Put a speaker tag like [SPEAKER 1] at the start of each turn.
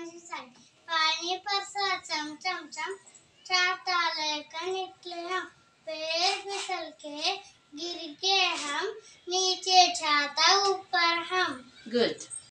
[SPEAKER 1] कौन पानी पर सा चम चम चम लेकर निकले हम। पेड़ फिसल के गिर के हम, नीचे छाता ऊपर हम।
[SPEAKER 2] गुड